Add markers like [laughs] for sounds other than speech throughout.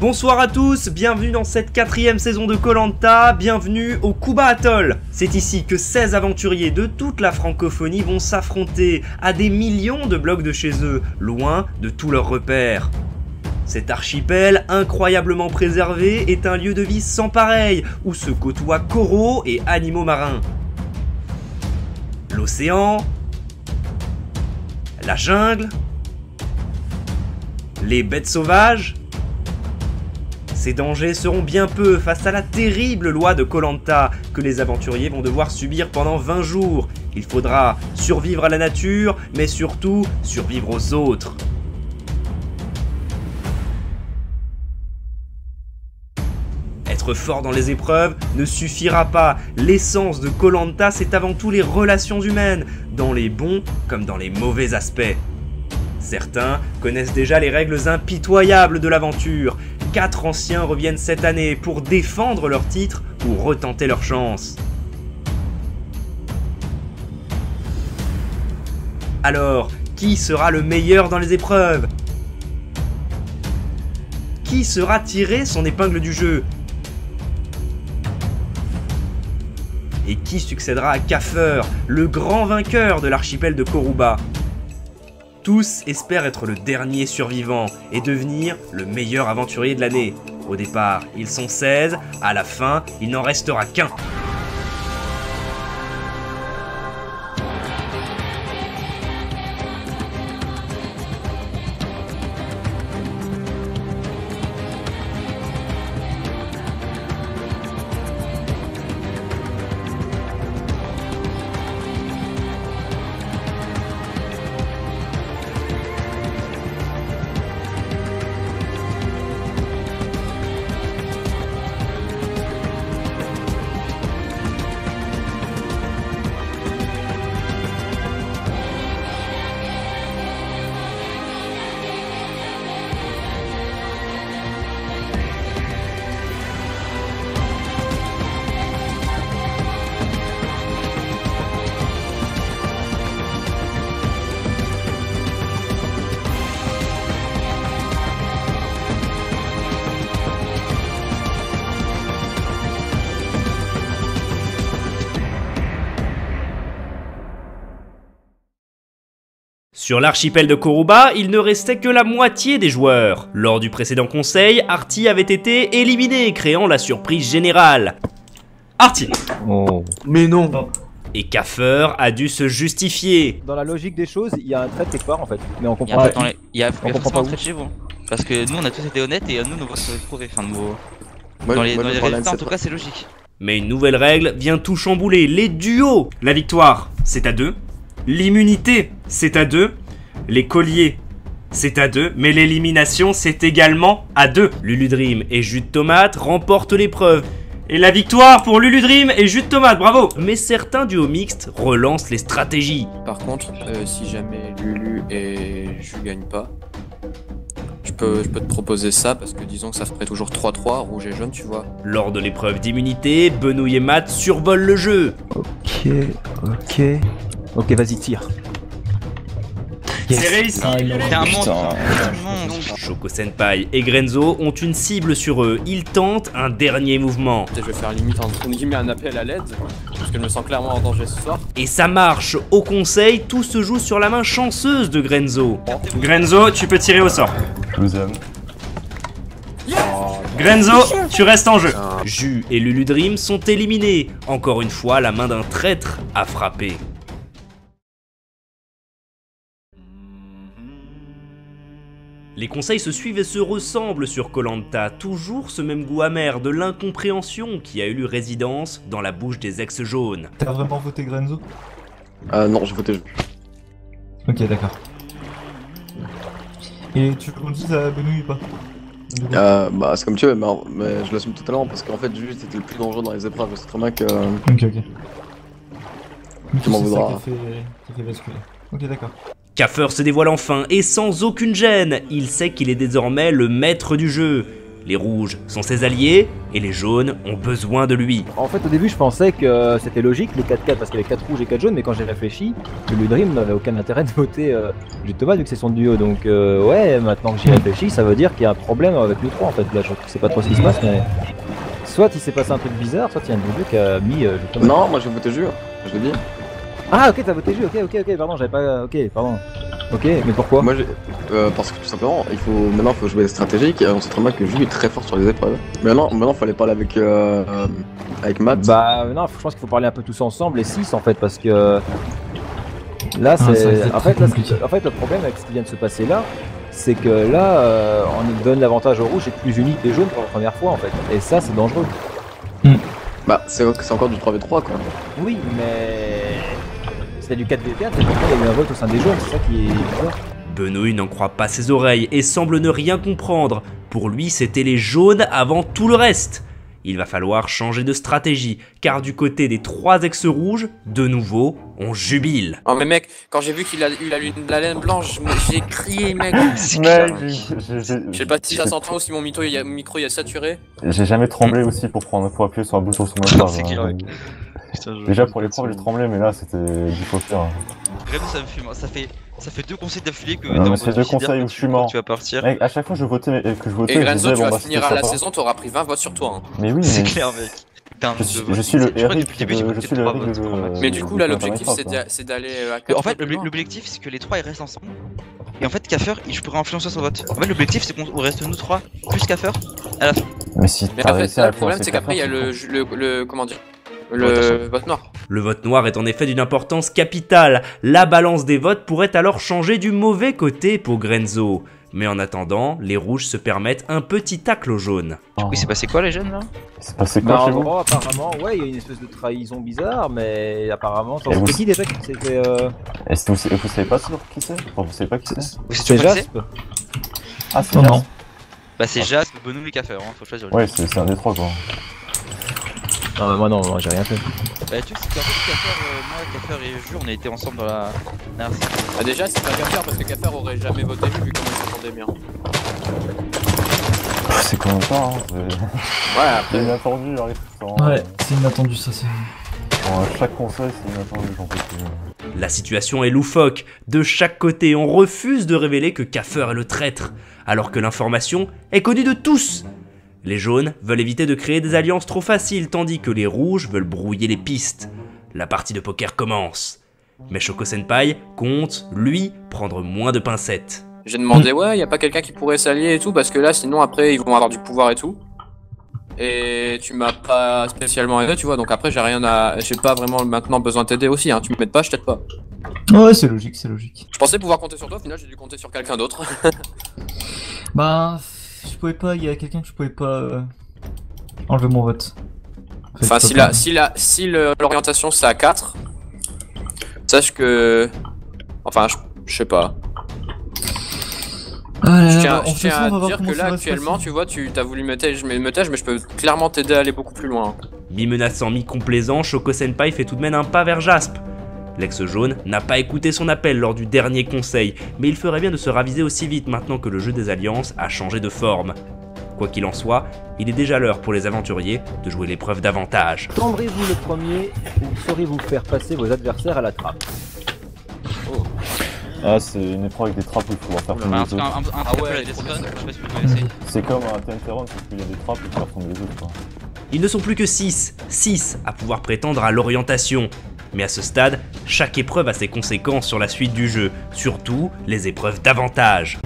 Bonsoir à tous, bienvenue dans cette quatrième saison de Colanta, bienvenue au Kuba Atoll. C'est ici que 16 aventuriers de toute la francophonie vont s'affronter à des millions de blocs de chez eux, loin de tous leurs repères. Cet archipel, incroyablement préservé, est un lieu de vie sans pareil, où se côtoient coraux et animaux marins. L'océan, la jungle, les bêtes sauvages, ces dangers seront bien peu face à la terrible loi de Colanta que les aventuriers vont devoir subir pendant 20 jours. Il faudra survivre à la nature, mais surtout survivre aux autres. Être fort dans les épreuves ne suffira pas. L'essence de Colanta, c'est avant tout les relations humaines, dans les bons comme dans les mauvais aspects. Certains connaissent déjà les règles impitoyables de l'aventure, quatre anciens reviennent cette année pour défendre leur titre ou retenter leur chance. Alors, qui sera le meilleur dans les épreuves? Qui sera tiré son épingle du jeu? Et qui succédera à Kaffer, le grand vainqueur de l'archipel de Koruba? Tous espèrent être le dernier survivant et devenir le meilleur aventurier de l'année. Au départ, ils sont 16, à la fin, il n'en restera qu'un. Sur l'archipel de Koruba, il ne restait que la moitié des joueurs. Lors du précédent conseil, Artie avait été éliminé, créant la surprise générale. Artie Oh. Mais non Et Kaffer a dû se justifier. Dans la logique des choses, il y a un trait quelque part en fait. Mais on comprend pas les- il y a On comprend forcément pas un trait chez vous. Parce que nous on a tous été honnêtes et nous nous va se prouver. Enfin, nous, Moi, dans les, moi, dans je les prends résultats en tout cas c'est logique. Mais une nouvelle règle vient tout chambouler. Les duos La victoire, c'est à deux. L'immunité, c'est à deux. Les colliers, c'est à deux. Mais l'élimination, c'est également à deux. Luludream et Jus de Tomate remportent l'épreuve. Et la victoire pour Luludream et Jus de Tomate, bravo Mais certains duos mixtes relancent les stratégies. Par contre, euh, si jamais Lulu et je gagne pas, je peux, je peux te proposer ça parce que disons que ça ferait toujours 3-3, rouge et jaune, tu vois. Lors de l'épreuve d'immunité, Benouille et Matt survolent le jeu. Ok, ok. Ok, vas-y, tire. C'est réussi T'es un monstre un monstre. Shoko Senpai et Grenzo ont une cible sur eux. Ils tentent un dernier mouvement. Je vais faire limite entre guillemets un appel à l'aide parce que je me sens clairement en danger ce soir. Et ça marche. Au conseil, tout se joue sur la main chanceuse de Grenzo. Grenzo, tu peux tirer au sort. Je vous aime. Grenzo, tu restes en jeu. Jus et Luludream sont éliminés. Encore une fois, la main d'un traître a frappé. Les conseils se suivent et se ressemblent sur Colanta, toujours ce même goût amer de l'incompréhension qui a eu résidence dans la bouche des ex-jaunes. T'as vraiment voté Grenzo Ah non, j'ai voté. Ok, d'accord. Et tu veux qu'on dise à Benouille ou pas. Euh, bah, c'est comme tu veux, mais, mais je l'assume totalement parce qu'en fait, juste c'était le plus dangereux dans les épreuves. C'est très bien que. Ok, ok. Tu m'en voudras. fait, fait basculer. Ok, d'accord. Kaffer se dévoile enfin et sans aucune gêne. Il sait qu'il est désormais le maître du jeu. Les rouges sont ses alliés et les jaunes ont besoin de lui. En fait, au début, je pensais que euh, c'était logique les 4-4 parce qu'il y avait 4 rouges et 4 jaunes, mais quand j'ai réfléchi, le Ludrim n'avait aucun intérêt de voter euh, Thomas vu que c'est son duo. Donc, euh, ouais, maintenant que j'y réfléchis, ça veut dire qu'il y a un problème avec nous trois en fait. Là, je sais pas trop ce qui se passe, mais. Soit il s'est passé un truc bizarre, soit il y a un double qui a mis euh, Thomas. Non, moi j'ai voté Jure, je l'ai dit. Ah, ok, t'as voté Jus, ok, ok, ok, pardon, j'avais pas. Ok, pardon. Ok, mais pourquoi? Moi j'ai. euh, parce que tout simplement, il faut. Maintenant, il faut jouer stratégique et on sait très bien que Jure est très fort sur les épreuves. Mais maintenant, maintenant, fallait parler avec. Euh, euh, avec Matt. Bah non, je pense qu'il faut parler un peu tous ensemble, les 6 en fait, parce que là Ah, c'est. en, fait, là, en le problème avec ce qui vient de se passer là, c'est que là, euh, on donne l'avantage aux rouges et plus unique des jaunes pour la première fois en fait. Et ça, c'est dangereux. Bah, c'est c'est encore du 3v3 quoi. Oui, mais. C'était du 4v4, et pourtant il y a eu un vote au sein des jaunes, c'est ça qui est bizarre. Benouille n'en croit pas ses oreilles et semble ne rien comprendre. Pour lui, c'était les jaunes avant tout le reste. Il va falloir changer de stratégie, car du côté des trois ex-rouges, de nouveau, on jubile. Oh mais mec, quand j'ai vu qu'il a eu la, lune- la laine blanche, j'ai crié mec. [laughs] Je sais pas si ça s'entend ou si mon micro il a, micro il a saturé. J'ai jamais tremblé aussi pour prendre pour appuyer sur un bouton sur mon [laughs] C'est hein. Putain, je- Déjà pour les profs j'ai tremblé mais là c'était du poker. Vraiment, ça me fume. Ça fait, ça fait deux conseils d'affilée que Non, en mais c'est deux conseils où je suis mort. Tu vas partir. Mec, à chaque fois que je votais que je votais, Et je disais tu bon vas bah finir à la saison, t'auras pris 20 votes sur toi. hein. Mais oui, [laughs] C'est clair, mec. Putain, je suis, je suis le Eric, je suis Mais du coup là l'objectif c'est hein. d'a- c'est d'aller euh, à Mais 4 En fait, l'obje- l'objectif c'est que les trois ils restent ensemble. Et en fait, Kaffer, je pourrais influencer son vote. En fait, l'objectif c'est qu'on reste nous trois, plus Kaffer, à la fin. Mais si Mais là, à le problème c'est qu'après il y a le, le, le- comment dire. Le vote noir. Le vote noir est en effet d'une importance capitale. La balance des votes pourrait alors changer du mauvais côté pour Grenzo. Mais en attendant, les rouges se permettent un petit tacle aux jaunes. c'est- Oui, c'est passé quoi les jeunes là? C'est passé Bah, quoi chez vous? gros, apparemment, ouais, il y a une espèce de trahison bizarre, mais apparemment, Et vous- c'était qui déjà qui c'était euh... Est-ce que vous, vous savez pas toujours qui c'est? Enfin, vous savez pas qui c'est? C'est C'est Jasp Ah c'est Non, Jasp. Bah, c'est Jasp, Benou et Kaffer, hein, faut choisir. Ouais c'est c'est un des trois quoi. Non, mais moi non, moi j'ai rien fait. Bah, tu sais, c'est qu'en fait, Kaffer, euh, moi, Kaffer et Jure, on a été ensemble dans la. Bah déjà c'est pas Kaffer parce que Kaffer aurait jamais voté lui vu comment il s'entendait bien. Pff, C'est même pas hein. c'est- Ouais après. Inattendu arrive tout le temps. Ouais, c'est inattendu ça, c'est. Bon, à chaque conseil c'est inattendu j'en peux plus. La situation est loufoque. De chaque côté, on refuse de révéler que Kaffer est le traître, alors que l'information est connue de tous. Les jaunes veulent éviter de créer des alliances trop faciles, tandis que les rouges veulent brouiller les pistes. La partie de poker commence. Mais Shoko Senpai compte, lui, prendre moins de pincettes. J'ai demandé ouais y a pas quelqu'un qui pourrait s'allier et tout parce que là sinon après ils vont avoir du pouvoir et tout. Et tu m'as pas spécialement aidé tu vois donc après j'ai rien à j'ai pas vraiment maintenant besoin de t'aider aussi hein tu m'aides pas je t'aide pas. Ouais, c'est logique, c'est logique. Je pensais pouvoir compter sur toi au final j'ai dû compter sur quelqu'un d'autre. Bah, je pouvais pas, il y a quelqu'un que je pouvais pas euh, enlever mon vote. Enfin, si la, si la, si l'orientation c'est à 4, sache que. Enfin, je, je sais pas. Ah là Je tiens, bah, je tiens façon, à dire que là, actuellement, tu vois, tu as voulu me tège, mais, mais je peux clairement t'aider à aller beaucoup plus loin. Mi-menaçant, mi-complaisant, Shoko Senpai fait tout de même un pas vers Jasp. L'ex-jaune n'a pas écouté son appel lors du dernier conseil, mais il ferait bien de se raviser aussi vite maintenant que le jeu des alliances a changé de forme. Quoi qu'il en soit, il est déjà l'heure pour les aventuriers de jouer l'épreuve d'avantage. Tendrez-vous le premier ou saurez-vous faire passer vos adversaires à la trappe? Ah c'est une épreuve avec des trappes où il faut en faire tomber un les autres. Ah ouais, c'est comme un TNT Run sauf qu'il y a des trappes et tu faire tomber les autres. Ils ne sont plus que 6, 6 à pouvoir prétendre à l'orientation. Mais à ce stade, chaque épreuve a ses conséquences sur la suite du jeu, surtout les épreuves d'avantage.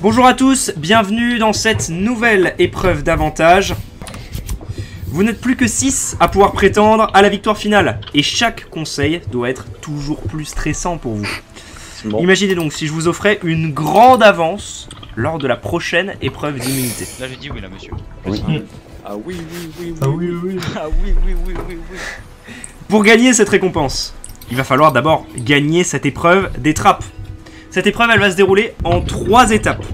Bonjour à tous, bienvenue dans cette nouvelle épreuve d'avantage. Vous n'êtes plus que 6 à pouvoir prétendre à la victoire finale, et chaque conseil doit être toujours plus stressant pour vous. Bon. Imaginez donc si je vous offrais une grande avance lors de la prochaine épreuve d'immunité. Là, je dis oui, là, monsieur. Oui. Ah oui, oui, oui, oui. Ah oui, oui, oui. Ah oui, oui, oui, oui, oui. Pour gagner cette récompense, il va falloir d'abord gagner cette épreuve des trappes. Cette épreuve, elle va se dérouler en trois étapes.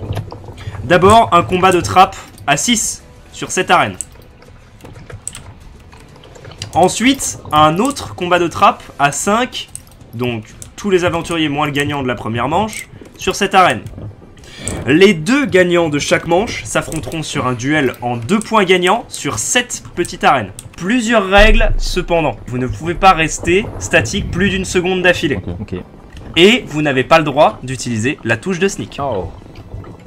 D'abord, un combat de trappe à 6 sur cette arène. Ensuite, un autre combat de trappe à 5, donc tous les aventuriers moins le gagnant de la première manche, sur cette arène. Les deux gagnants de chaque manche s'affronteront sur un duel en deux points gagnants sur cette petite arène. Plusieurs règles cependant. Vous ne pouvez pas rester statique plus d'une seconde d'affilée. Et vous n'avez pas le droit d'utiliser la touche de sneak. Oh.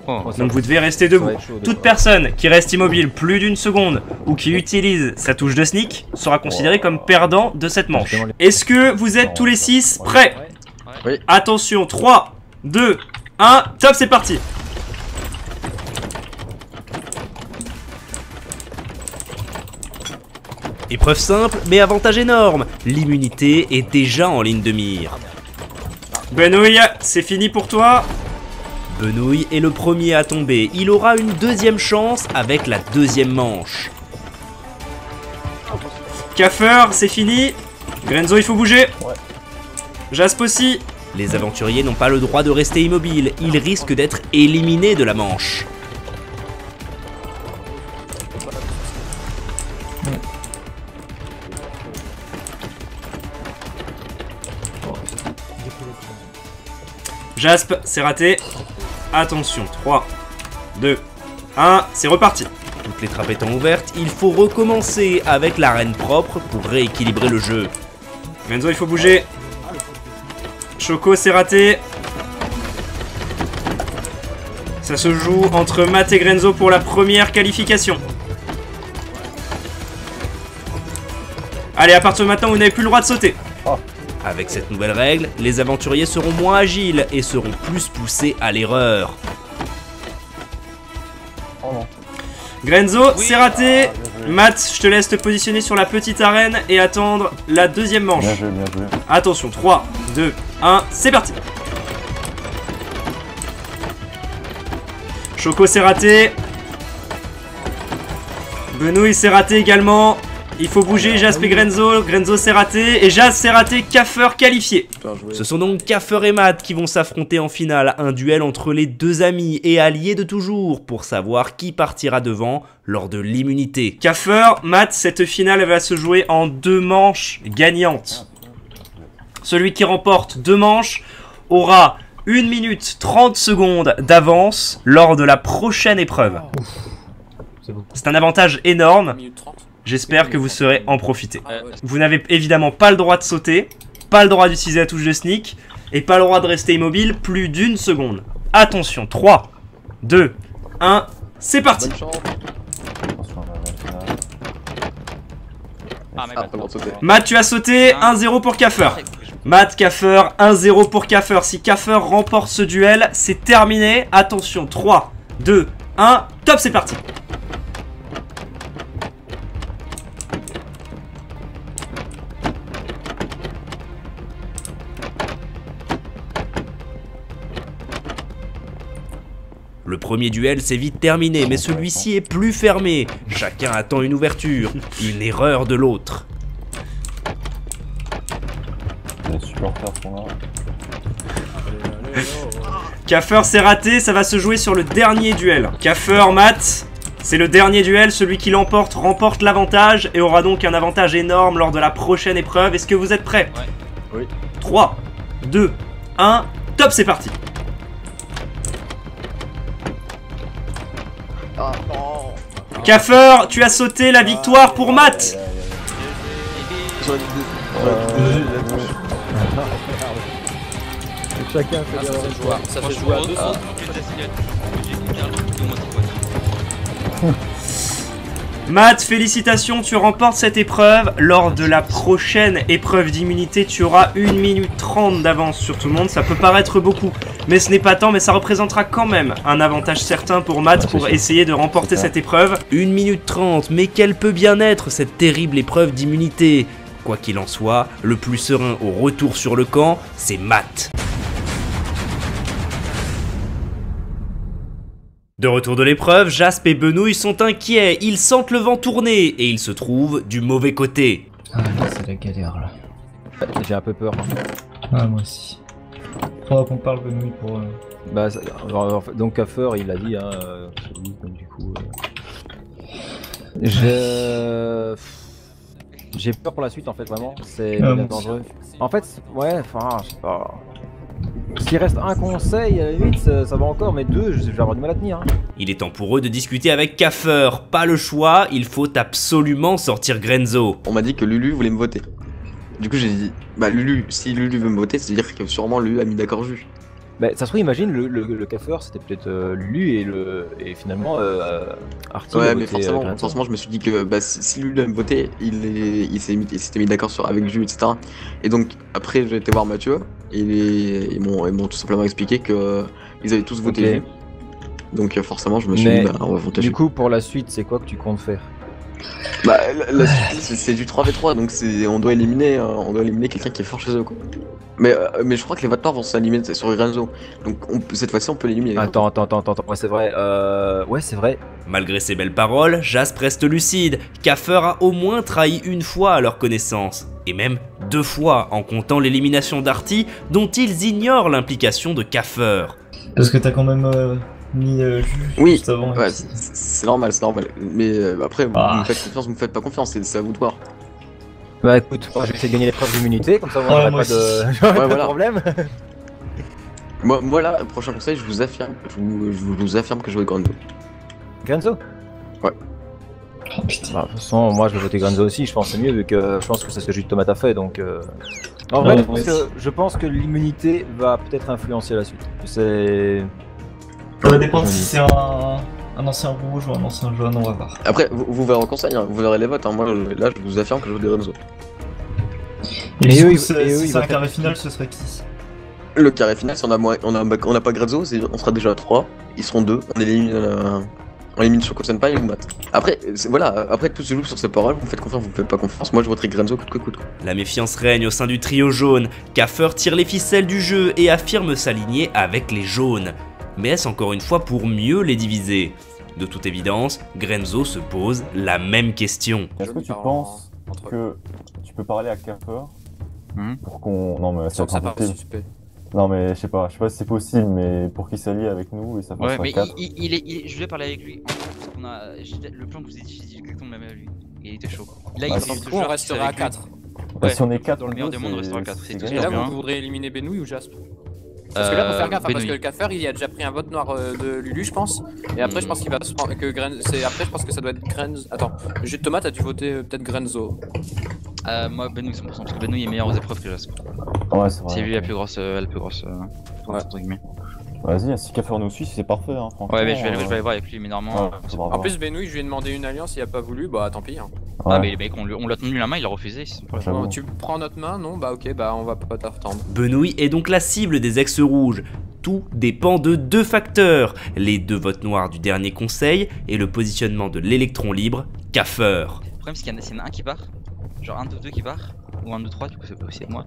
Oh. Donc vous devez rester debout. chaud, Toute personne qui reste immobile plus d'une seconde ou qui utilise sa touche de sneak sera considérée comme perdant de cette manche. Est-ce que vous êtes tous les 6 prêts Oui. Attention, 3, 2, 1, top, c'est parti Épreuve simple, mais avantage énorme. L'immunité est déjà en ligne de mire. Benouille, c'est fini pour toi Benouille est le premier à tomber. Il aura une deuxième chance avec la deuxième manche. Kaffer, c'est fini. Grenzo, il faut bouger. Ouais. Jasp aussi. Les aventuriers n'ont pas le droit de rester immobiles. Ils risquent d'être éliminés de la manche. Jasp, c'est raté. Attention, 3, 2, 1, c'est reparti. Toutes les trappes étant ouvertes, il faut recommencer avec l'arène propre pour rééquilibrer le jeu. Renzo, il faut bouger. Choco, c'est raté. Ça se joue entre Matt et Grenzo pour la première qualification. Allez, à partir de maintenant, vous n'avez plus le droit de sauter. Avec cette nouvelle règle, les aventuriers seront moins agiles et seront plus poussés à l'erreur. Oh non. Grenzo, Oui. c'est raté. Ah. Matt, je te laisse te positionner sur la petite arène et attendre la deuxième manche. Bien joué, bien joué. Attention, 3, 2, 1, c'est parti. Choco, c'est raté. Benouille, c'est raté également. Il faut bouger Jasp et Grenzo. Grenzo, c'est raté. Et Jas, c'est raté. Kaffer qualifié. Ce sont donc Kaffer et Matt qui vont s'affronter en finale, un duel entre les deux amis et alliés de toujours pour savoir qui partira devant lors de l'immunité. Kaffer, Matt, cette finale va se jouer en deux manches gagnantes. Celui qui remporte deux manches aura 1 minute 30 secondes d'avance lors de la prochaine épreuve. C'est un avantage énorme, minute 30. J'espère que vous saurez en profiter. Vous n'avez évidemment pas le droit de sauter, pas le droit d'utiliser la touche de sneak, et pas le droit de rester immobile plus d'une seconde. Attention, 3, 2, 1, c'est parti. Ah, Ah. Matt, tu as sauté, 1-0 pour Kaffer. Matt, Kaffer, 1-0 pour Kaffer. Si Kaffer remporte ce duel, c'est terminé. Attention, 3, 2, 1, top, c'est parti Le premier duel s'est vite terminé, mais celui-ci est plus fermé. Chacun attend une ouverture, une erreur de l'autre. Les supporters sont là. Kaffer c'est raté, ça va se jouer sur le dernier duel. Kaffer, Matt, c'est le dernier duel, celui qui l'emporte remporte l'avantage et aura donc un avantage énorme lors de la prochaine épreuve. Est-ce que vous êtes prêts? Ouais. Oui. 3, 2, 1, top, c'est parti Ah Kaffer, tu as sauté la victoire pour Matt. Chacun Ah, fait ça des fait jouer à- ça fait jouer à deux Matt, félicitations, tu remportes cette épreuve. Lors de la prochaine épreuve d'immunité, tu auras 1 minute 30 d'avance sur tout le monde. Ça peut paraître beaucoup, mais ce n'est pas tant, mais ça représentera quand même un avantage certain pour Matt pour essayer de remporter cette épreuve. 1 minute 30, mais quelle peut bien être cette terrible épreuve d'immunité? Quoi qu'il en soit, le plus serein au retour sur le camp, c'est Matt. De retour de l'épreuve, Jasp et Benouille sont inquiets, ils sentent le vent tourner et ils se trouvent du mauvais côté. Ah là, c'est la galère là. J'ai un peu peur. Ah, moi aussi. Faudra qu'on parle nuit pour. euh, Bah, ça- fait, donc Kaffer, il a dit, hein, euh, donc du coup. euh, Je. J'ai peur pour la suite en fait, vraiment. C'est Ah, dangereux. En fait, ouais, enfin, je sais pas. S'il reste un conseil, à la limite, ça, ça va encore, mais deux, je je vais avoir du mal à tenir. hein. Il est temps pour eux de discuter avec Kaffer. Pas le choix, il faut absolument sortir Grenzo. On m'a dit que Lulu voulait me voter. Du coup, j'ai dit, bah Lulu, si Lulu veut me voter, c'est-à-dire que sûrement Lulu a mis d'accord Jus. Bah, ça se trouve, imagine, le, le, le Kaffer, c'était peut-être euh, Lulu et, le, et finalement euh, Artie. Ouais, mais voté, euh, forcément, forcément, je me suis dit que bah, si si Lulu aime voter, il est, il s'est mis, il s'était mis d'accord sur avec Jus, etc. Et donc après, j'ai été voir Mathieu et les- ils m'ont, tout simplement expliqué que ils avaient tous voté. Donc euh, forcément, je me suis Mais, dit, bah, on va voter Du coup, pour la suite, c'est quoi que tu comptes faire? Bah, la, la suite, c'est, du 3v3, donc c'est, on doit éliminer, euh, on doit éliminer quelqu'un qui est fort chez eux, quoi. Mais, euh, mais je crois que les noirs vont s'éliminer sur Renzo. Donc on cette fois-ci, on peut l'éliminer. Attends, attends, attends, attends, ouais, c'est vrai. Euh... Ouais, c'est vrai. Malgré ces belles paroles, Jasp reste lucide. Kaffer a au moins trahi une fois à leur connaissance. Et même deux fois en comptant l'élimination d'Arty, dont ils ignorent l'implication de Kaffer. Parce que t'as quand même euh, mis euh, Oui, juste avant. Ouais, c'est, normal, c'est normal. Mais euh, après, vous Ah. me faites confiance, vous me faites pas confiance, c'est, à vous de voir. Bah écoute, moi, je vais essayer de gagner l'épreuve d'immunité, comme ça Ouais, j'aurai moi pas de, [laughs] pas de voilà. problème. Moi, moi là, prochain conseil, je vous affirme, je vous, je vous affirme que je vais Grando. Grenzo Oh putain. Bah, De toute façon, moi je vais voter Grenzo aussi, je pense que c'est mieux vu que je pense que c'est ce que Juste Tomate a fait donc. euh, En vrai, Ouais, je pense ouais. que, je pense que l'immunité va peut-être influencer la suite. C'est. Ça va dépendre si c'est un, un ancien rouge ou un ancien jaune, on va voir. Après, vous, vous verrez en conseil, hein, vous verrez les votes. Hein. Moi, je- là, je vous affirme que je veux Renzo. Et, eux, si c'est un faire- carré final, ce serait qui? Le carré final, si on a, moins- on a, on a pas Grezzo, on sera déjà à 3, ils seront 2, on élimine, euh, on élimine sur Senpai et Mat. Après, voilà, après tout se joue sur ces paroles, vous me faites confiance, vous me faites pas confiance, moi je voterai Grenzo coûte que coûte. La méfiance règne au sein du trio jaune. Kaffer tire les ficelles du jeu et affirme s'aligner avec les jaunes. Mais est-ce encore une fois pour mieux les diviser? De toute évidence, Grenzo se pose la même question. Est-ce que tu penses que tu peux parler à Kaffer Mhm. pour qu'on. Non, mais c'est impossible. suspect. Non, mais je sais pas, je sais pas si c'est possible, mais pour qu'il s'allie avec nous et ça fasse Ouais, un mais 4. il, il- il est, il- je voulais parler avec lui. Parce qu'on a, le plan que vous ai dit, j'ai dit exactement le même à lui. Il était chaud. Là, il Ah, est on fait à avec lui. 4. Bah, Ouais, si on est 4 dans le meilleur des mondes, on restera à quatre, c'est c'est tout ce Et qu'il là, vous voudrez éliminer Benouille ou Jasp? Parce que là, faut faire gaffe, hein, parce que le Kaffer, il a déjà pris un vote noir euh, de Lulu, je pense. Et après, je pense qu'il va se prendre. Que Gren... c'est Après, je pense que ça doit être Grenz. Attends, Jus de tomate, as dû voter euh, peut-être Grenzo Euh, moi, Benouille 100%, parce que Benouille est meilleur aux épreuves que Jasper. Ouais, c'est vrai. C'est lui la plus grosse, euh, la plus grosse, euh, Ouais. entre guillemets. Vas-y, si Kaffer nous suit, c'est parfait, hein. Ouais, mais je vais, aller- euh, je vais aller voir avec lui, mais normalement. ouais, En plus, Benouille, je lui ai demandé une alliance, il a pas voulu, bah tant pis. Hein. Ah, mais le mec, on, l'a tenu la main, il a refusé. tu prends notre main Non? Bah ok, bah on va pas t'attendre. Benouille est donc la cible des ex-rouges. Tout dépend de deux facteurs, les deux votes noirs du dernier conseil et le positionnement de l'électron libre, Kaffer. Le problème, c'est qu'il y en a un qui part, genre un de deux qui part, ou un de trois, du coup, c'est pas aussi moi.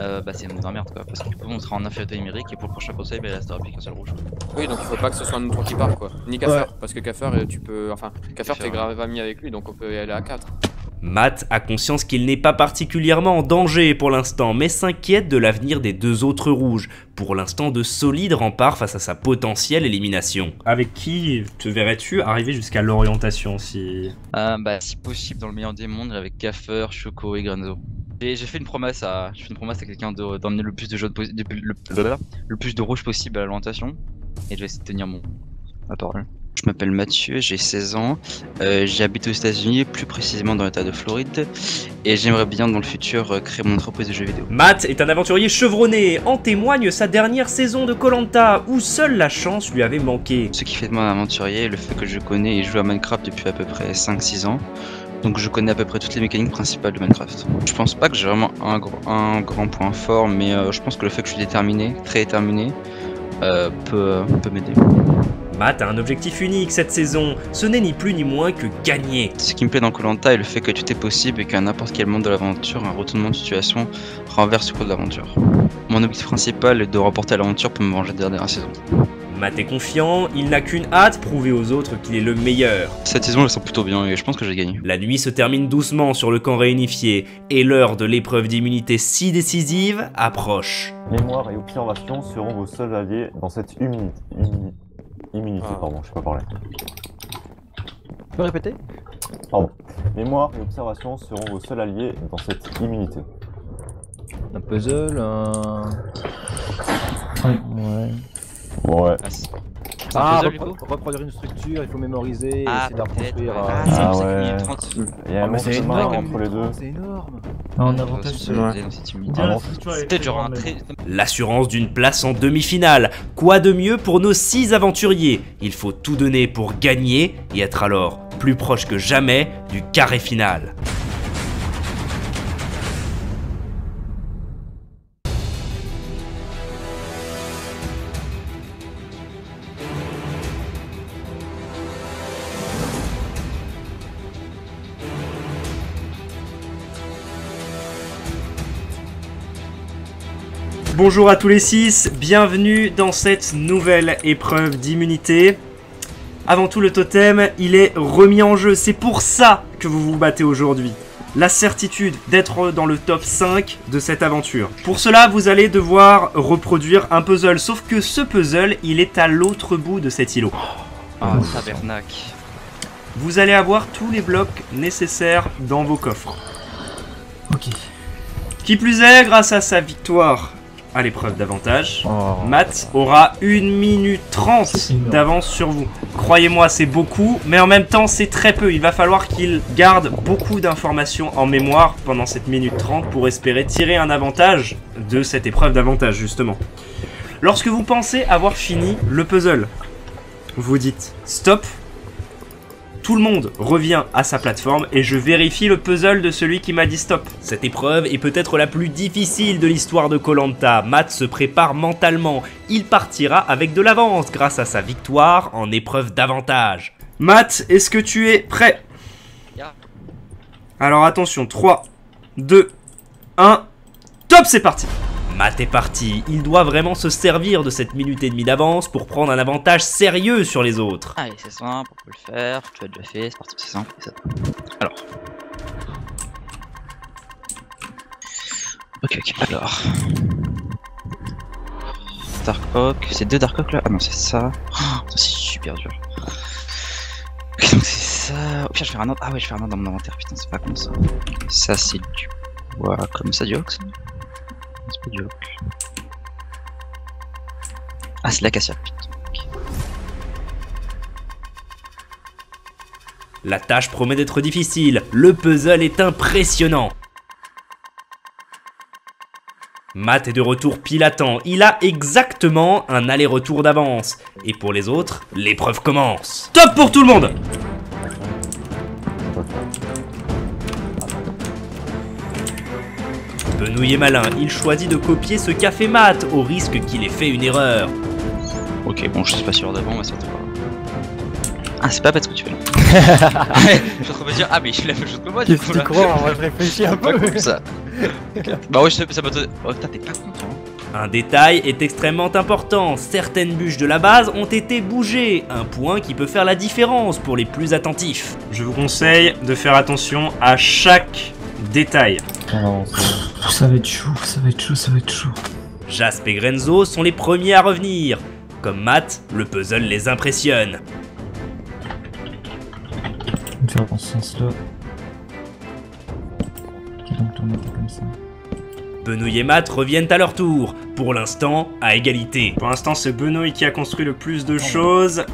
Euh, bah, c'est la merde quoi, parce que du coup, on sera en infériorité numérique et pour le prochain conseil, bah, il restera plus qu'un seul rouge. Oui, donc il faut pas que ce soit nous trois qui part quoi. Ni Kaffer, parce que Kaffer, euh, tu peux. Enfin, Kaffer, t'es grave ami avec lui, donc on peut y aller à 4. Matt a conscience qu'il n'est pas particulièrement en danger pour l'instant, mais s'inquiète de l'avenir des deux autres rouges, pour l'instant de solides remparts face à sa potentielle élimination. Avec qui te verrais-tu arriver jusqu'à l'orientation si... Euh, bah, si possible, dans le meilleur des mondes, avec Kaffer, Choco et Granzo. J'ai fait une promesse à, j'ai fait une promesse à quelqu'un de- d'emmener le plus de de- le, le, le plus de rouge possible à l'orientation. Et je vais essayer de tenir mon ma parole. Je m'appelle Mathieu, j'ai 16 ans, euh, j'habite aux États-Unis, plus précisément dans l'état de Floride, et j'aimerais bien dans le futur euh, créer mon entreprise de jeux vidéo. Matt est un aventurier chevronné, en témoigne sa dernière saison de Colanta, où seule la chance lui avait manqué. Ce qui fait de moi un aventurier, le fait que je connais et joue à Minecraft depuis à peu près 5-6 ans. Donc je connais à peu près toutes les mécaniques principales de Minecraft. Je pense pas que j'ai vraiment un, gr- un grand point fort, mais euh, je pense que le fait que je suis déterminé, très déterminé, peut, peut m'aider. Matt a un objectif unique cette saison, ce n'est ni plus ni moins que gagner. Ce qui me plaît dans Colanta est le fait que tout est possible et qu'à n'importe quel monde de l'aventure, un retournement de situation renverse le cours de l'aventure. Mon objectif principal est de remporter l'aventure pour me venger de la dernière saison. Matt est confiant, il n'a qu'une hâte, prouver aux autres qu'il est le meilleur. Cette saison, elle sent plutôt bien et je pense que j'ai gagné. La nuit se termine doucement sur le camp réunifié, et l'heure de l'épreuve d'immunité si décisive approche. Mémoire et observation seront vos seuls alliés dans cette immunité. Immunité, Ah. pardon, je sais pas parler. Tu peux répéter? Mémoire et observation seront vos seuls alliés dans cette immunité. Un puzzle, un. Ouais. Ouais. Ouais. Ah, c'est- Ah, puzzle, du repro- coup reproduire une structure, il faut mémoriser, Ah, essayer de reconstruire. ouais. euh, Ah, c'est Ah pour ça que ouais. minute 30. Il y a un long c'est chemin énorme, entre les deux. C'est énorme. Avantage, c'est c'est. Ah C'est peut-être genre un très. L'assurance d'une place en demi-finale. Quoi de mieux pour nos six aventuriers? Il faut tout donner pour gagner et être alors plus proche que jamais du carré final. Bonjour à tous les six, bienvenue dans cette nouvelle épreuve d'immunité. Avant tout, le totem, il est remis en jeu, c'est pour ça que vous vous battez aujourd'hui. La certitude d'être dans le top 5 de cette aventure. Pour cela, vous allez devoir reproduire un puzzle, sauf que ce puzzle, il est à l'autre bout de cet îlot. Ah, tabernacle. Vous allez avoir tous les blocs nécessaires dans vos coffres. Ok. Qui plus est, grâce à sa victoire à l'épreuve d'avantage, Oh. Matt aura 1 minute 30 C'est énorme. d'avance sur vous. Croyez-moi, c'est beaucoup, mais en même temps, c'est très peu. Il va falloir qu'il garde beaucoup d'informations en mémoire pendant cette minute 30 pour espérer tirer un avantage de cette épreuve d'avantage, justement. Lorsque vous pensez avoir fini le puzzle, vous dites stop. Tout le monde revient à sa plateforme et je vérifie le puzzle de celui qui m'a dit stop. Cette épreuve est peut-être la plus difficile de l'histoire de Colanta. Matt se prépare mentalement. Il partira avec de l'avance grâce à sa victoire en épreuve d'avantage. Matt, est-ce que tu es prêt? Alors attention, 3, 2, 1, top, c'est parti Matt est parti, il doit vraiment se servir de cette minute et demie d'avance pour prendre un avantage sérieux sur les autres. Allez, c'est simple, on peut le faire. Tu as déjà fait, c'est parti, c'est simple. ça. Alors. Ok, ok, alors. Dark Oak, c'est deux Dark là Ah non, c'est ça. Oh, c'est super dur. Ok, donc c'est ça. Au pire, je vais un autre. Ah ouais, je vais un autre dans mon inventaire, putain, c'est pas con ça. Ça, c'est du bois comme ça, du oak Ah, c'est putain. ok. La tâche promet d'être difficile, le puzzle est impressionnant. Matt est de retour pile il a exactement un aller-retour d'avance. Et pour les autres, l'épreuve commence. Top pour tout le monde Benouille est malin, il choisit de copier ce qu'a fait Matt, au risque qu'il ait fait une erreur. Ok, bon, je suis pas sûr d'avant, mais te va. Ah, c'est pas bête ce que tu fais là. [laughs] je suis en train de me dire, ah, mais je fais la même chose que moi du coup là. Moi je réfléchis un Pas cool ça. bah, ouais, je sais, ça peut te. Oh, putain, t'es pas content. Un détail est extrêmement important, certaines bûches de la base ont été bougées, un point qui peut faire la différence pour les plus attentifs. Je vous conseille de faire attention à chaque détail. Non, c'est- Ça va être chaud, ça va être chaud, ça va être chaud. Jasp et Grenzo sont les premiers à revenir. Comme Matt, le puzzle les impressionne. Je vais faire dans ce sens-là. Ok, donc tourner comme ça. Benouille et Matt reviennent à leur tour, pour l'instant à égalité. Pour l'instant, c'est Benouille qui a construit le plus de choses.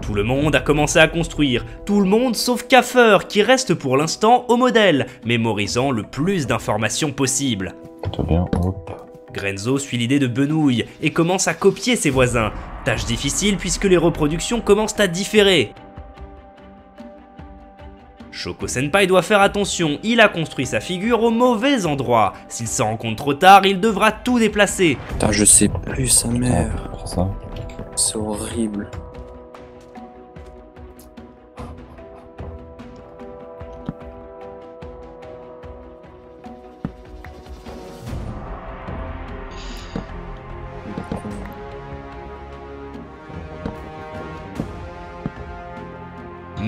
Tout le monde a commencé à construire, tout le monde sauf Kaffer qui reste pour l'instant au modèle, mémorisant le plus d'informations possible. Très bien, hop. Grenzo suit l'idée de Benouille et commence à copier ses voisins. Tâche difficile puisque les reproductions commencent à différer. Shoko Senpai doit faire attention, il a construit sa figure au mauvais endroit. S'il s'en rend compte trop tard, il devra tout déplacer. Putain, je sais plus, sa mère. C'est horrible.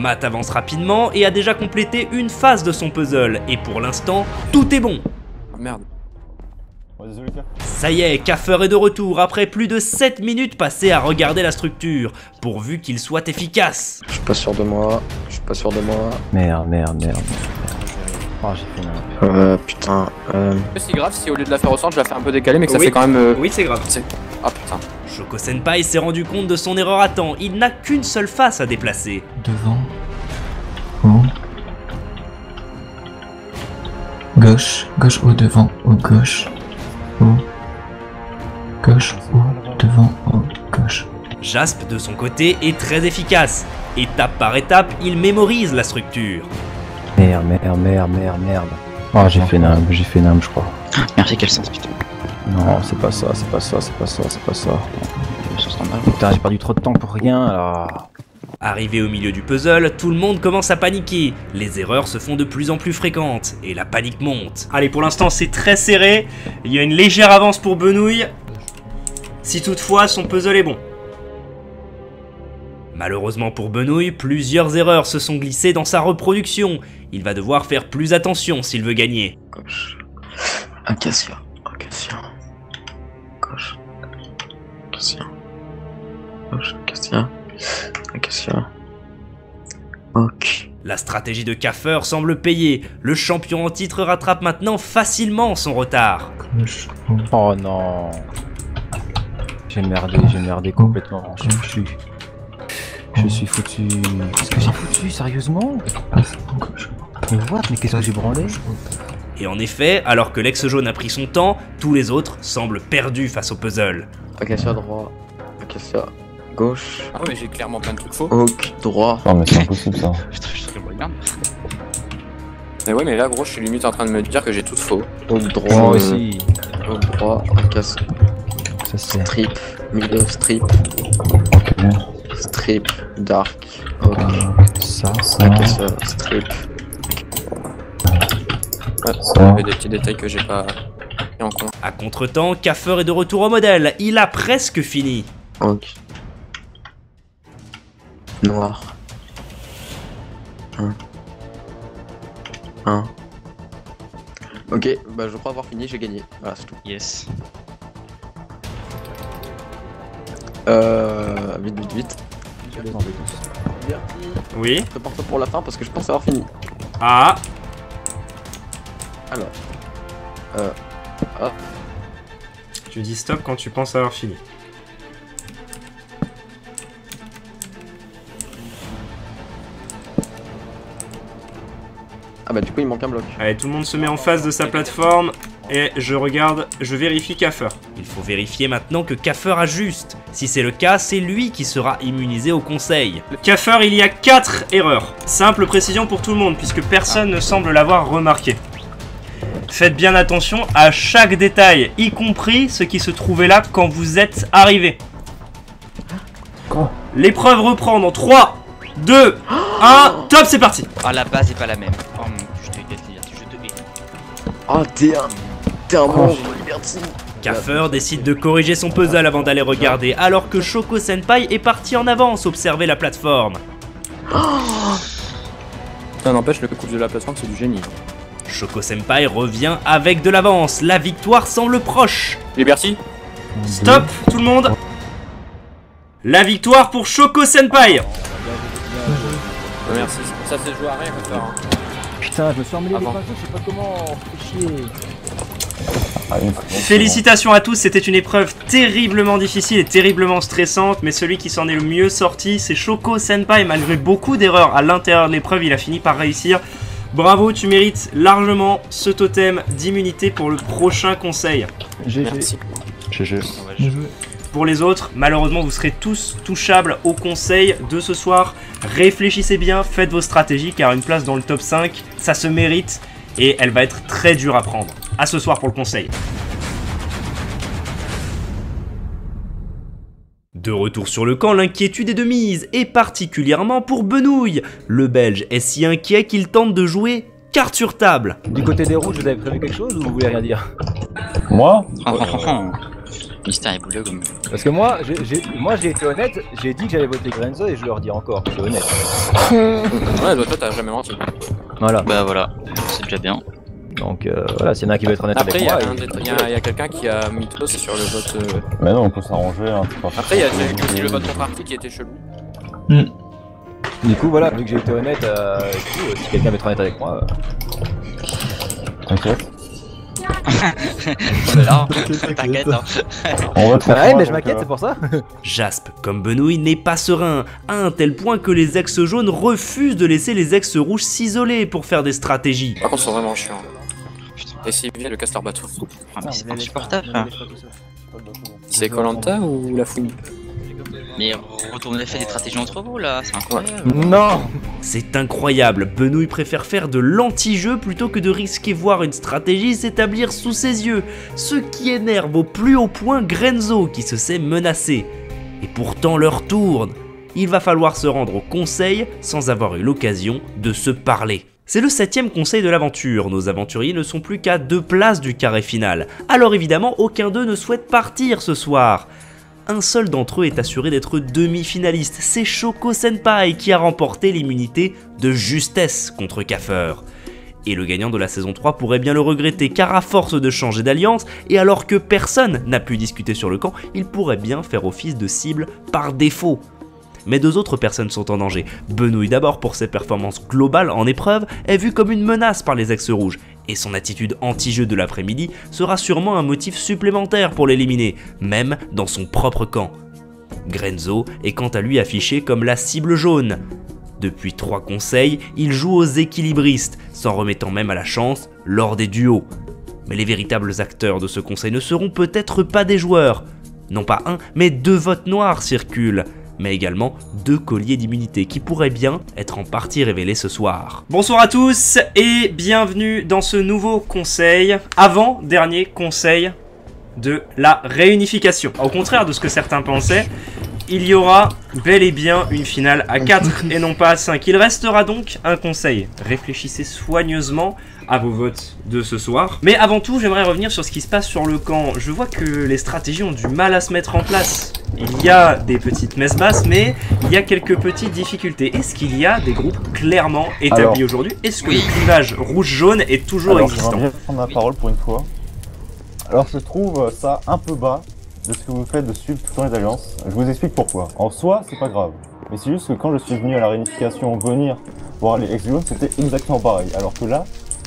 Matt avance rapidement et a déjà complété une phase de son puzzle, et pour l'instant, tout est bon. Ah, merde. Oh, désolé, Pierre. Ça y est, Kaffer est de retour après plus de 7 minutes passées à regarder la structure, pourvu qu'il soit efficace. Je suis pas sûr de moi. Je suis pas sûr de moi. Merde, merde, merde. merde. Oh, j'ai fait un... Euh, putain. Euh... C'est grave si au lieu de la faire au centre, je la fais un peu décalée, mais que ça Oui. fait quand même. euh, Oui, c'est grave. Ah putain. Shoko Senpai s'est rendu compte de son erreur à temps, il n'a qu'une seule face à déplacer. Devant. Haut. Gauche. Gauche, haut, devant, haut, gauche. Haut. Gauche, haut, devant, haut, gauche. Jasp, de son côté, est très efficace. Étape par étape, il mémorise la structure. Merde, merde, merde, merde, merde. Oh, j'ai fait nimbe, j'ai fait nimbe, je crois. Merci, quel sens, putain. Non, c'est pas ça, c'est pas ça, c'est pas ça, c'est pas ça. Ça sent mal. Putain, j'ai perdu trop de temps pour rien, là. Arrivé au milieu du puzzle, tout le monde commence à paniquer. Les erreurs se font de plus en plus fréquentes et la panique monte. Allez, pour l'instant, c'est très serré. Il y a une légère avance pour Benouille. Si toutefois son puzzle est bon. Malheureusement pour Benouille, plusieurs erreurs se sont glissées dans sa reproduction. Il va devoir faire plus attention s'il veut gagner. Gauche. Acacia. Acacia. Gauche. Acacia. Gauche. Acacia. Acacia. Ok. La stratégie de Kaffer semble payer. Le champion en titre rattrape maintenant facilement son retard. Oh non. J'ai merdé, j'ai merdé complètement. Je suis. Je suis foutu. Qu'est-ce que j'ai foutu, sérieusement? Mais what? Mais qu'est-ce que j'ai branlé? Et en effet, alors que l'ex-jaune a pris son temps, tous les autres semblent perdus face au puzzle. Acacia droit. Acacia gauche. Ah ouais, mais j'ai clairement plein de trucs faux. Ok droit. Non, mais c'est impossible ça. [laughs] Je suis très moyen. Mais ouais, mais là, gros, je suis limite en train de me dire que j'ai tout faux. Ok Moi droit. euh, aussi. Ok droit. Ça c'est. strip. Middle strip. Ok. Strip. Dark. Ok. Ça, Ça. Acacia strip. Ouais, Ça. il y a des petits détails que j'ai pas pris en compte. À contre-temps, Kaffer est de retour au modèle. Il a presque fini. Ok. Noir. Un. Un. Ok, bah je crois avoir fini, j'ai gagné. Voilà, c'est tout. Yes. Euh. Vite, vite, vite. Je. Oui. Prépare-toi pour la fin parce que je pense avoir fini. Ah. Alors. Euh. Tu dis stop quand tu penses avoir fini. Ah bah du coup il manque un bloc. Allez, tout le monde se met en face de sa plateforme et je regarde, je vérifie Kaffer. Il faut vérifier maintenant que Kaffer ajuste. Si c'est le cas, c'est lui qui sera immunisé au conseil. Kaffer, il y a 4 erreurs. Simple précision pour tout le monde puisque personne ne semble l'avoir remarqué. Faites bien attention à chaque détail, y compris ce qui se trouvait là quand vous êtes arrivé. L'épreuve reprend dans 3, 2, 1, top, c'est parti Ah, la base est pas la même. Oh mon dieu, je te déteste, Liberty, je te hais. Ah t'es un. T'es un monstre, Liberty. Kaffer décide de corriger son puzzle avant d'aller regarder, alors que Shoko Senpai est parti en avance observer la plateforme. Ça n'empêche, le coup de la plateforme, c'est du génie. Shoko Senpai revient avec de l'avance, la victoire semble proche. Liberty Stop, tout le monde La victoire pour Shoko Senpai Merci. Ça s'est joué à rien, comme ça. Hein. Putain, je me suis emmêlé les pinceaux, je sais pas comment. Chier. Ah, Félicitations à tous, c'était une épreuve terriblement difficile et terriblement stressante, mais celui qui s'en est le mieux sorti, c'est Shoko Senpai. Malgré beaucoup d'erreurs à l'intérieur de l'épreuve, il a fini par réussir. Bravo, tu mérites largement ce totem d'immunité pour le prochain conseil. GG. Merci. GG. Joué. Pour les autres, malheureusement, vous serez tous touchables au conseil de ce soir. Réfléchissez bien, faites vos stratégies, car une place dans le top 5, ça se mérite, et elle va être très dure à prendre. À ce soir pour le conseil. De retour sur le camp, l'inquiétude est de mise, et particulièrement pour Benouille. Le Belge est si inquiet qu'il tente de jouer carte sur table. Du côté des rouges, vous avez prévu quelque chose ou vous voulez rien dire? Moi? Oh, oh, oh, oh. Mystère et Bulldog. comme- Parce que moi, j'ai, j'ai- moi, j'ai été honnête, j'ai dit que j'allais voter Grenzo et je leur dis encore, je suis honnête. Ouais, bah, toi t'as jamais menti. Voilà. Bah voilà, c'est déjà bien. Donc euh, voilà, s'il y en a un qui veut être honnête Après, avec y moi. un il- y a- quelqu'un qui a mis tous sur le vote. euh, Mais non, on peut s'arranger. Hein, c'est Après, il y a aussi le vote contre qui était chelou. Du coup, voilà, vu que j'ai été honnête, euh, et tout, euh, si quelqu'un veut être honnête avec moi, euh, T'inquiète. Mais [laughs] là, [laughs] t'inquiète. Hein. On ouais, ça, mais je m'inquiète, c'est pour ça. [laughs] Jasp, comme Benouille, n'est pas serein, à un tel point que les ex jaunes refusent de laisser les ex rouges s'isoler pour faire des stratégies. Par contre, ils sont vraiment chiants. Et s'ils viennent, le casse leur bateau. Ah, mais c'est insupportable, frère. C'est Colanta ou la fouine Mais retournez faire des stratégies entre vous là, c'est incroyable. Non C'est incroyable, Benouille préfère faire de l'anti-jeu plutôt que de risquer voir une stratégie s'établir sous ses yeux, ce qui énerve au plus haut point Grenzo qui se sait menacé. Et pourtant l'heure tourne. Il va falloir se rendre au conseil sans avoir eu l'occasion de se parler. C'est le septième conseil de l'aventure, nos aventuriers ne sont plus qu'à deux places du carré final, alors évidemment aucun d'eux ne souhaite partir ce soir. Un seul d'entre eux est assuré d'être demi-finaliste, c'est Shoko Senpai qui a remporté l'immunité de justesse contre Kaffer. Et le gagnant de la saison 3 pourrait bien le regretter car à force de changer d'alliance, et alors que personne n'a pu discuter sur le camp, il pourrait bien faire office de cible par défaut. Mais deux autres personnes sont en danger. Benouille d'abord pour ses performances globales en épreuve est vu comme une menace par les ex-rouges, et son attitude anti-jeu de l'après-midi sera sûrement un motif supplémentaire pour l'éliminer, même dans son propre camp. Grenzo est quant à lui affiché comme la cible jaune. Depuis trois conseils, il joue aux équilibristes, s'en remettant même à la chance lors des duos. Mais les véritables acteurs de ce conseil ne seront peut-être pas des joueurs. Non pas un, mais deux votes noirs circulent, mais également deux colliers d'immunité qui pourraient bien être en partie révélés ce soir. Bonsoir à tous et bienvenue dans ce nouveau conseil, avant-dernier conseil de la réunification. Au contraire de ce que certains pensaient, il y aura bel et bien une finale à 4 et non pas à 5. Il restera donc un conseil. Réfléchissez soigneusement à vos votes de ce soir. Mais avant tout, j'aimerais revenir sur ce qui se passe sur le camp. Je vois que les stratégies ont du mal à se mettre en place. Il y a des petites messes basses, mais il y a quelques petites difficultés. Est-ce qu'il y a des groupes clairement établis aujourd'hui? Est-ce que Oui. le clivage rouge-jaune est toujours Alors, existant? j'aimerais bien prendre la parole pour une fois. Alors, je trouve ça un peu bas de ce que vous faites de suivre tout le temps les alliances. Je vous explique pourquoi. En soi, c'est pas grave. Mais c'est juste que quand je suis venu à la réunification venir voir les ex c'était exactement pareil. Alors que là,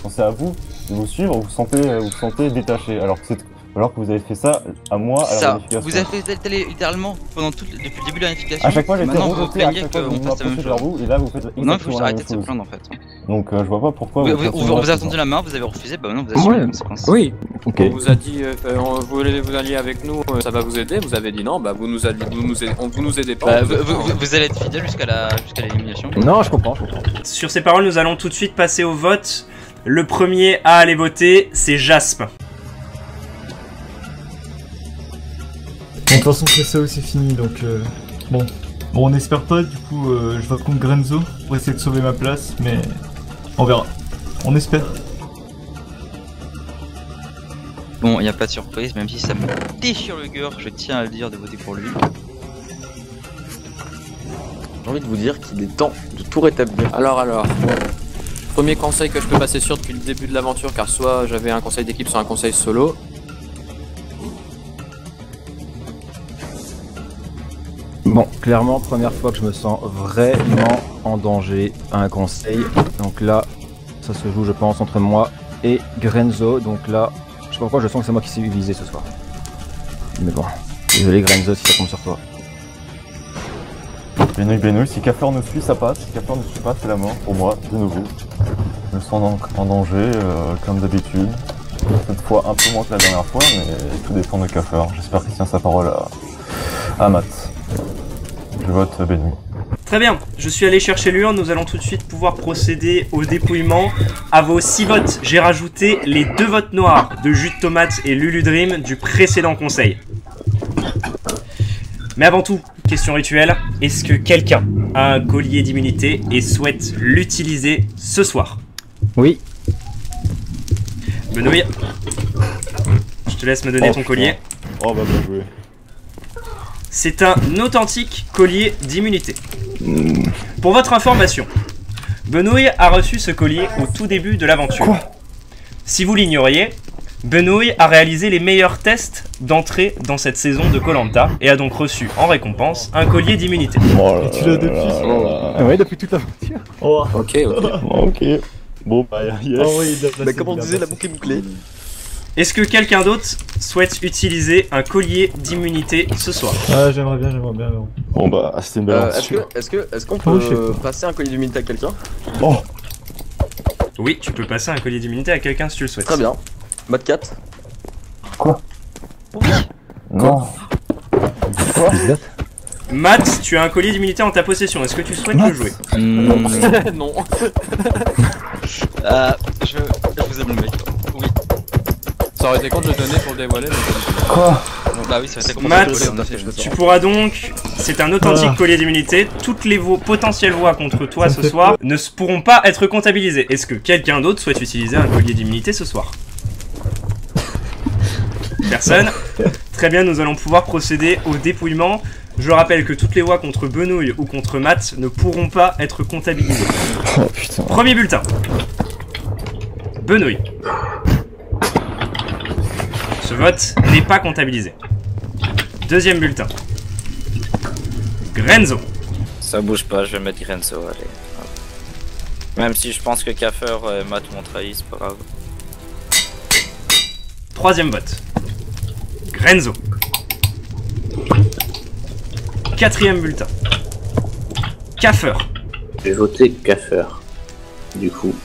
c'est à vous de vous suivre, vous vous sentez, vous sentez détaché. Alors que, c'est- alors que vous avez fait ça à moi à la Ça, réunification. vous avez fait télé littéralement pendant tout, depuis le début de la réunification. À chaque fois, j'étais Maintenant, vous rejeté, à chaque fois, qu'on vous fasse la même m'approchez vers chose. vous, et là, vous faites Non, il faut la arrêter de se plaindre en fait. Donc, euh, je vois pas pourquoi Vous, vous vous, vous, avez attendu la main, vous avez refusé, bah maintenant vous assumez Ouais. Oui, Ok. on vous a dit, euh, on- vous voulez vous allier avec nous, euh, ça va vous aider. Vous avez dit non, bah vous nous, alliez- vous nous, aidez, on- vous nous aidez pas. Bah, on vous, vous aide vous- pas, vous- vous allez être fidèle jusqu'à la jusqu'à l'élimination. Non, je comprends, je comprends. Sur ces paroles, nous allons tout de suite passer au vote. Le premier à aller voter, c'est Jasp. Bon, de toute façon, c'est ça aussi fini, donc euh, bon. Bon, on n'espère pas, du coup, euh, je vote contre Grenzo pour essayer de sauver ma place, mais on verra. On espère. Bon, il n'y a pas de surprise, même si ça me déchire le cœur, je tiens à le dire de voter pour lui. J'ai envie de vous dire qu'il est temps de tout rétablir. Alors, alors. Premier conseil que je peux passer sûr depuis le début de l'aventure, car soit j'avais un conseil d'équipe, soit un conseil solo. Bon, clairement, première fois que je me sens vraiment en danger à un conseil. Donc là, ça se joue, je pense, entre moi et Grenzo. Donc là, je sais pas pourquoi, je sens que c'est moi qui suis visé ce soir. Mais bon, désolé Grenzo si ça tombe sur toi. Benouille, Benouille, si Kaffer nous suit, ça passe. Si Kaffer ne suit pas, c'est la mort pour moi, de nouveau. Je me sens en, danger, euh, comme d'habitude. Cette fois un peu moins que la dernière fois, mais tout dépend de Kaffer. J'espère qu'il tient sa parole à, Matt. Je vote Benouille. Très bien, je suis allé chercher l'urne, nous allons tout de suite pouvoir procéder au dépouillement. À vos 6 votes, j'ai rajouté les deux votes noirs de Jus de Tomate et Lulu Dream du précédent conseil. Mais avant tout, question rituelle, est-ce que quelqu'un a un collier d'immunité et souhaite l'utiliser ce soir? Oui, Benouille, je te laisse me donner ton collier. Oh bah bien joué. C'est un authentique collier d'immunité. Pour votre information, Benouille a reçu ce collier au tout début de l'aventure. Si vous l'ignoriez, Benouille a réalisé les meilleurs tests d'entrée dans cette saison de Colanta et a donc reçu en récompense un collier d'immunité. Oh Tu l'as depuis. Ah ouais, depuis toute l'aventure. Oh, Ok, ok. Ok. Bon bah yes. oh oui, Bah, comme on il a disait, la boucle est bouclée. Est-ce que quelqu'un d'autre souhaite utiliser un collier d'immunité ce soir? Ah, j'aimerais bien, j'aimerais bien. bon. Bon bah c'était une belle Euh, est-ce aventure. que, est-ce que, est-ce qu'on Oh, je sais peut passer un collier d'humilité à quelqu'un? Oh Oui, tu peux passer un collier d'immunité à quelqu'un si tu le souhaites. Très bien. Mode 4. Non. Matt, tu as un collier d'immunité en ta possession. Est-ce que tu souhaites le jouer? [laughs] Non. Ah, je, je vous aime le mec. Oui. Ça aurait été con de le donner pour le dévoiler. mais Quoi Bah oui, ça aurait été Matt, en effet. Tu pourras donc, c'est un authentique Ah. collier d'immunité, toutes les vo- potentielles voix contre toi Ça ce soir ne pourront pas être comptabilisées. Est-ce que quelqu'un d'autre souhaite utiliser un collier d'immunité ce soir [laughs] Personne Très bien, nous allons pouvoir procéder au dépouillement. Je rappelle que toutes les voix contre Benouille ou contre Matt ne pourront pas être comptabilisées. Oh putain. Premier bulletin. Benouille. Ce vote n'est pas comptabilisé. Deuxième bulletin. Grenzo. Ça bouge pas, je vais mettre Grenzo, allez. Même si je pense que Kaffer et Matt m'ont trahi, c'est pas grave. Troisième vote. Grenzo. Quatrième bulletin. Kaffer. J'ai voté Kaffer. Du coup.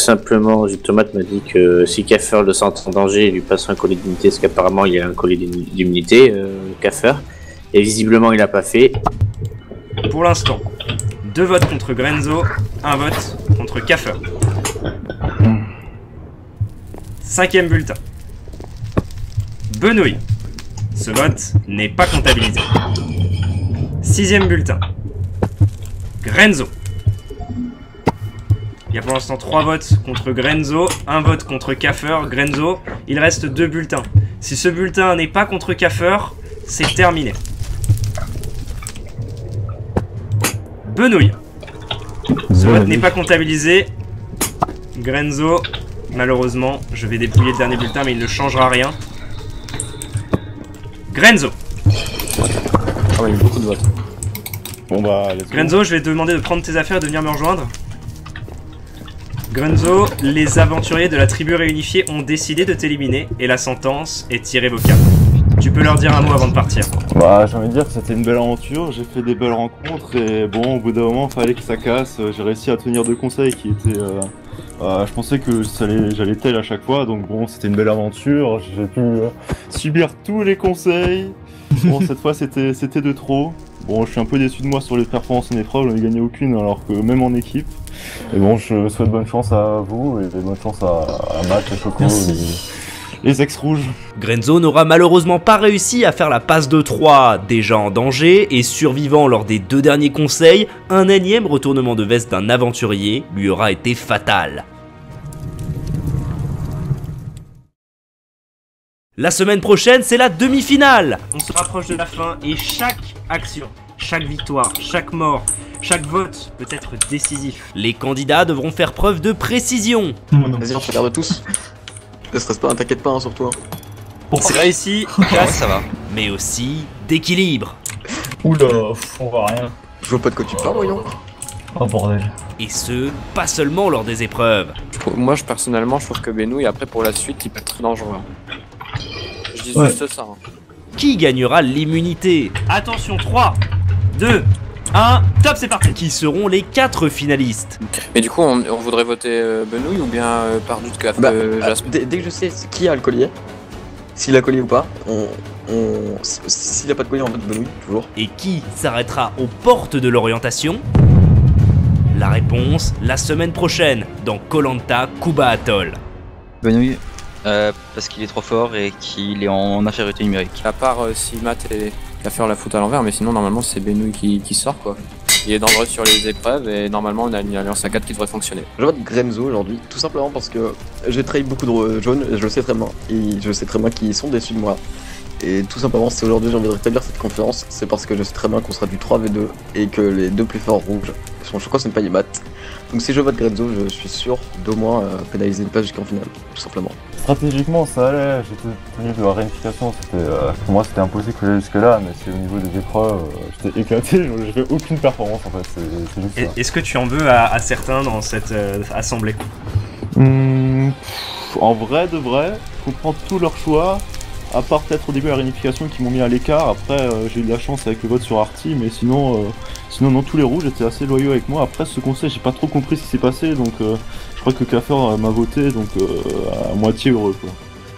Simplement, Tomate m'a dit que si Kaffer le sent en danger, il lui passerait un collier d'immunité, parce qu'apparemment il a un collier d'immu- d'immunité, euh, Kaffer. Et visiblement il l'a pas fait. Pour l'instant, deux votes contre Grenzo, un vote contre Kaffer. Cinquième bulletin. Benouille. Ce vote n'est pas comptabilisé. Sixième bulletin. Grenzo. Il y a pour l'instant trois votes contre Grenzo, un vote contre Kaffer, Grenzo. Il reste deux bulletins. Si ce bulletin n'est pas contre Kaffer, c'est terminé. Benouille. Ce vote n'est pas comptabilisé. Grenzo, malheureusement, je vais dépouiller le dernier bulletin, mais il ne changera rien. Grenzo. Ah ouais, il y a eu beaucoup de votes. Bon bah let's go. Grenzo, je vais te demander de prendre tes affaires et de venir me rejoindre. Grenzo, les aventuriers de la tribu réunifiée ont décidé de t'éliminer et la sentence est irrévocable. Tu peux leur dire un mot avant de partir. Bah j'ai envie de dire que c'était une belle aventure, j'ai fait des belles rencontres et bon au bout d'un moment fallait que ça casse, j'ai réussi à tenir deux conseils qui étaient... euh, euh, je pensais que j'allais tel à chaque fois donc bon c'était une belle aventure, j'ai pu euh, subir tous les conseils. Bon cette fois c'était de trop. Bon je suis un peu déçu de moi sur les performances en épreuve, j'en ai gagné aucune alors que même en équipe. Et bon je souhaite bonne chance à vous et bonne chance à, à Matt, à Choco et les ex-rouges. Grenzo n'aura malheureusement pas réussi à faire la passe de 3, déjà en danger et survivant lors des deux derniers conseils, un énième retournement de veste d'un aventurier lui aura été fatal. La semaine prochaine, c'est la demi-finale On se rapproche de la fin et chaque action, chaque victoire, chaque mort, chaque vote peut être décisif. Les candidats devront faire preuve de précision. Vas-y, on se regarde tous. Ne stresse pas, hein, t'inquiète pas, hein, surtout. hein. C'est réussi, [laughs] Ah, ça va. mais aussi d'équilibre. Oula, on voit rien. Je vois pas de quoi tu parles, voyons. Oh bordel. Et ce, pas seulement lors des épreuves. Moi, je, personnellement, je trouve que Benouille, après, pour la suite, il peut être très dangereux. Je dis Ouais. juste ça. hein. Qui gagnera l'immunité Attention, 3, 2, 1, top, c'est parti Qui seront les quatre finalistes Mais du coup, on, on voudrait voter euh, Benouille ou bien euh, par du caf Bah, euh, ah, dès, dès que je sais qui a le collier, s'il a le collier ou pas, on. on s'il a pas de collier, on vote Benouille, toujours. Et qui s'arrêtera aux portes de l'orientation La réponse la semaine prochaine dans Colanta Kuba Atoll. Benouille. Euh, parce qu'il est trop fort et qu'il est en infériorité numérique. À part euh, si Matt est à faire la faute à l'envers, mais sinon, normalement, c'est Benouille qui, qui sort, quoi. Il est dangereux sur les épreuves et normalement, on a une alliance à 4 qui devrait fonctionner. Je vote Grenzo aujourd'hui, tout simplement parce que j'ai trahi beaucoup de jaunes, et je le sais très bien. Et je sais très bien qu'ils sont déçus de moi. Et tout simplement, si aujourd'hui j'ai envie de rétablir cette confiance, c'est parce que je sais très bien qu'on sera du 3v2 et que les deux plus forts rouges sont Choco Senpai et Mat. Donc si je vote Grezzo, je suis sûr d'au moins euh, pénaliser une place jusqu'en finale, tout simplement. Stratégiquement, ça allait, j'étais tenu de la réunification, c'était, euh, pour moi c'était impossible que j'aille jusque-là, mais c'est au niveau des épreuves, euh, j'étais éclaté, [laughs] j'ai fait aucune performance en fait, c'est c'est juste Et- ça. Est-ce que tu en veux à, à certains dans cette euh, assemblée? Hmm, pff, en vrai de vrai, je comprends tous leurs choix, à part peut-être au début la réunification qui m'ont mis à l'écart. Après, euh, j'ai eu de la chance avec le vote sur Arty, mais sinon, euh, sinon non, tous les rouges étaient assez loyaux avec moi. Après, ce conseil, j'ai pas trop compris ce qui s'est passé, donc euh, je crois que Kaffer euh, m'a voté, donc à moitié heureux quoi.